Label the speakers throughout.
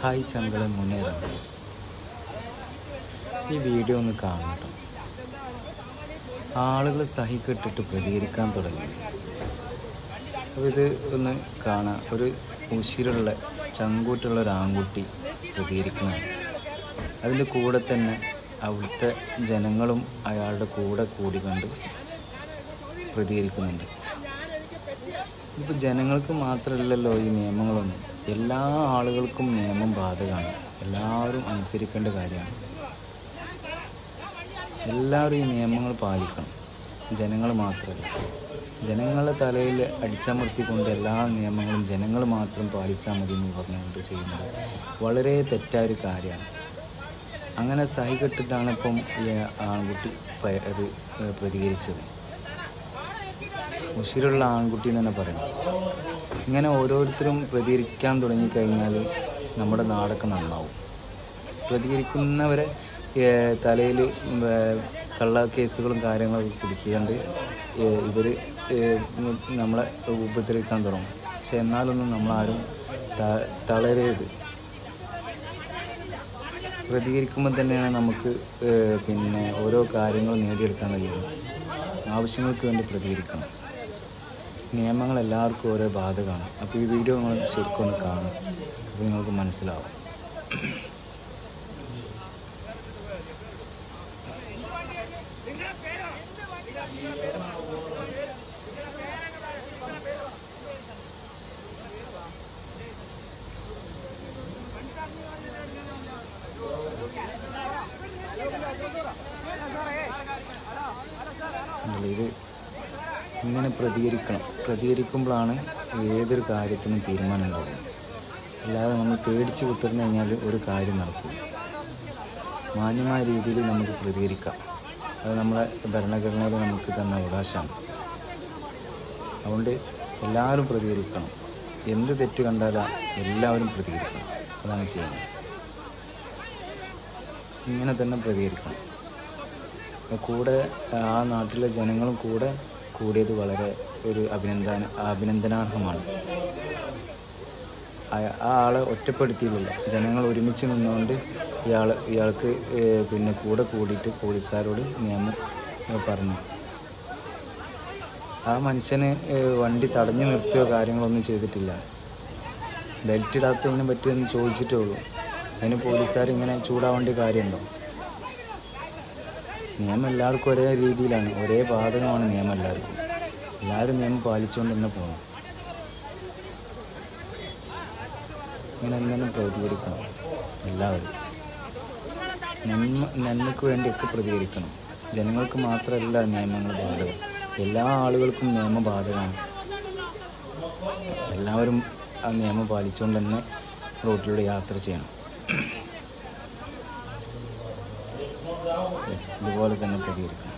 Speaker 1: Hi ചങ്കളെ മുന്നേറാം ഈ video ഒന്ന് കാണട്ടോ ആളുകൾ സഹിക്കെട്ടിട്ട് പ്രതികരിക്കാൻ തുടങ്ങി. അപ്പോൾ ഇത് ഒന്ന് കാണാം. ഒരു ഉശിരുള്ള ചങ്കൂറ്റുള്ള ഒരു ആൺകുട്ടി അതിന്റെ കൂടെ തന്നെ അവിടുത്തെ ജനങ്ങളും അയാളുടെ കൂടെ കൂടിക്കൊണ്ട് പ്രതികരിക്കുന്നുണ്ട്. ഇപ്പോൾ ജനങ്ങൾക്ക് മാത്രമല്ലല്ലോ ഈ നിയമങ്ങളൊന്നും. എല്ലാ ആളുകൾക്കും നിയമം ബാധകമാണ്. എല്ലാവരും അനുസരിക്കേണ്ട കാര്യമാണ്. എല്ലാവരും ഈ നിയമങ്ങൾ പാലിക്കണം. ജനങ്ങൾ മാത്രമല്ല. ജനങ്ങളുടെ തലയിൽ അടിച്ചമർത്തിക്കൊണ്ട് എല്ലാ നിയമങ്ങളും ജനങ്ങൾ മാത്രം പാലിച്ചാൽ മതി എന്ന് പറഞ്ഞുകൊണ്ട് ചെയ്യുന്നത് വളരെ തെറ്റായൊരു കാര്യമാണ്. അങ്ങനെ സഹികെട്ടിട്ടാണ് ഇപ്പം ഈ ആൺകുട്ടി അത് പ്രതികരിച്ചത്. ഉശിരുള്ള ആൺകുട്ടി എന്ന് തന്നെ പറയാം. ഇങ്ങനെ ഓരോരുത്തരും പ്രതികരിക്കാൻ തുടങ്ങിക്കഴിഞ്ഞാൽ നമ്മുടെ നാടൊക്കെ നന്നാവും. പ്രതികരിക്കുന്നവരെ തലയിൽ കള്ള കേസുകളും കാര്യങ്ങളൊക്കെ കുടിക്കാണ്ട് ഇവർ നമ്മളെ ഉപദ്രവിക്കാൻ തുടങ്ങും. പക്ഷെ എന്നാലൊന്നും നമ്മളാരും തളരരുത്. പ്രതികരിക്കുമ്പോൾ തന്നെയാണ് നമുക്ക് പിന്നെ ഓരോ കാര്യങ്ങളും നേടിയെടുക്കാൻ കഴിയുന്നത്. ആവശ്യങ്ങൾക്ക് വേണ്ടി പ്രതികരിക്കണം. നിയമങ്ങൾ എല്ലാവർക്കും ഓരോ ബാധകമാണ് അപ്പോൾ ഈ വീഡിയോ നിങ്ങൾ ശരിക്കും ഒന്ന് കാണും. അപ്പോൾ നിങ്ങൾക്ക് മനസ്സിലാവും. ഇത് ഇങ്ങനെ പ്രതികരിക്കണം. പ്രതികരിക്കുമ്പോഴാണ് ഏതൊരു കാര്യത്തിനും തീരുമാനം ഉണ്ടാവുന്നത് അല്ലാതെ നമ്മൾ പേടിച്ച് കുത്തിരുന്നു കഴിഞ്ഞാൽ ഒരു കാര്യം നടക്കും മാന്യമായ രീതിയിൽ നമുക്ക് പ്രതികരിക്കാം. അത് നമ്മളെ ഭരണഘടനയിൽ നമുക്ക് തന്ന അവകാശമാണ്. അതുകൊണ്ട് എല്ലാവരും പ്രതികരിക്കണം. എന്ത് തെറ്റ് കണ്ടാലാ എല്ലാവരും പ്രതികരിക്കണം. അതാണ് ചെയ്യുന്നത്. ഇങ്ങനെ തന്നെ പ്രതികരിക്കണം. കൂടെ ആ നാട്ടിലെ ജനങ്ങളും കൂടെ കൂടിയത് വളരെ ഒരു അഭിനന്ദന അഭിനന്ദനാർഹമാണ്. ആ- ആളെ ഒറ്റപ്പെടുത്തിയില്ല ജനങ്ങൾ ഒരുമിച്ച് നിന്നുകൊണ്ട് ഇയാൾ ഇയാൾക്ക് പിന്നെ കൂടെ കൂടിയിട്ട് പോലീസുകാരോട് നിയമം പറഞ്ഞു. ആ മനുഷ്യന് വണ്ടി തടഞ്ഞു നിർത്തിയോ കാര്യങ്ങളൊന്നും ചെയ്തിട്ടില്ല. ബെൽറ്റ് ഇടാത്തതിനെ പറ്റിയൊന്ന് ചോദിച്ചിട്ടേ ഉള്ളൂ. അതിന് പോലീസുകാർ ഇങ്ങനെ ചൂടാവേണ്ട കാര്യമുണ്ടോ? നിയമം എല്ലാവർക്കും ഒരേ രീതിയിലാണ് ഒരേ ബാധകമാണ് നിയമം എല്ലാവർക്കും എല്ലാവരും നിയമം പാലിച്ചുകൊണ്ട് തന്നെ പോകണം. ഇങ്ങനെ എന്തെങ്കിലും പ്രതികരിക്കണം? എല്ലാവരും. നന്മ നന്മയ്ക്ക് വേണ്ടിയൊക്കെ പ്രതികരിക്കണം. ജനങ്ങൾക്ക് മാത്രമല്ല നിയമങ്ങൾ ബാധകം. എല്ലാ ആളുകൾക്കും നിയമ ബാധകമാണ്. എല്ലാവരും ആ നിയമം പാലിച്ചുകൊണ്ട് തന്നെ റോട്ടിലൂടെ യാത്ര ചെയ്യണം. ഇതുപോലെ തന്നെ പ്രതികരിക്കണം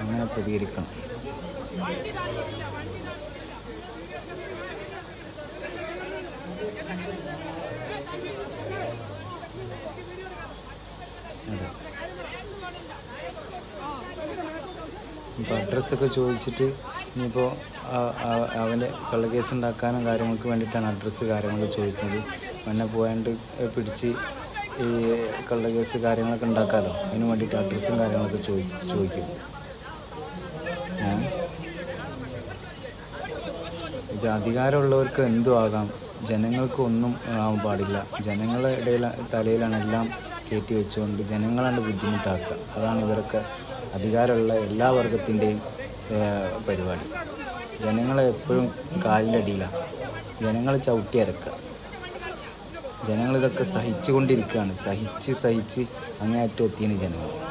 Speaker 1: അങ്ങനെ പ്രതികരിക്കണം അഡ്രസ്സൊക്കെ ചോദിച്ചിട്ട് ഇനിയിപ്പോൾ അവന്റെ കള്ളക്കേസ് ഉണ്ടാക്കാനും കാര്യങ്ങൾക്ക് വേണ്ടിയിട്ടാണ് അഡ്രസ്സ് കാര്യങ്ങളൊക്കെ ചോദിക്കുന്നത്. എന്നെ പോയാണ്ട് പിടിച്ച് ഈ കള്ളക്കേസ് കാര്യങ്ങളൊക്കെ ഉണ്ടാക്കാമല്ലോ അതിന് വേണ്ടിയിട്ട് അഡ്രസ്സും കാര്യങ്ങളൊക്കെ ചോദി ചോദിക്കും? ഇത് അധികാരമുള്ളവർക്ക് എന്തും ആകാം. ജനങ്ങൾക്ക് ഒന്നും ആവാൻ പാടില്ല. ജനങ്ങളുടെ ഇടയിൽ തലയിലാണ് എല്ലാം കയറ്റി വെച്ചുകൊണ്ട് ജനങ്ങളാണ് ബുദ്ധിമുട്ടാക്കുക. അതാണ് ഇവരൊക്കെ അധികാരമുള്ള എല്ലാ വർഗത്തിന്റെയും പരിപാടി. ജനങ്ങളെ എപ്പോഴും കാലിന്റെ അടിയിലാണ് ജനങ്ങളെ ചവിട്ടി അരക്കുക. ജനങ്ങളിതൊക്കെ സഹിച്ചുകൊണ്ടിരിക്കുകയാണ്. സഹിച്ച് സഹിച്ച് അങ്ങേയറ്റം എത്തിയാണ് ജനങ്ങൾ.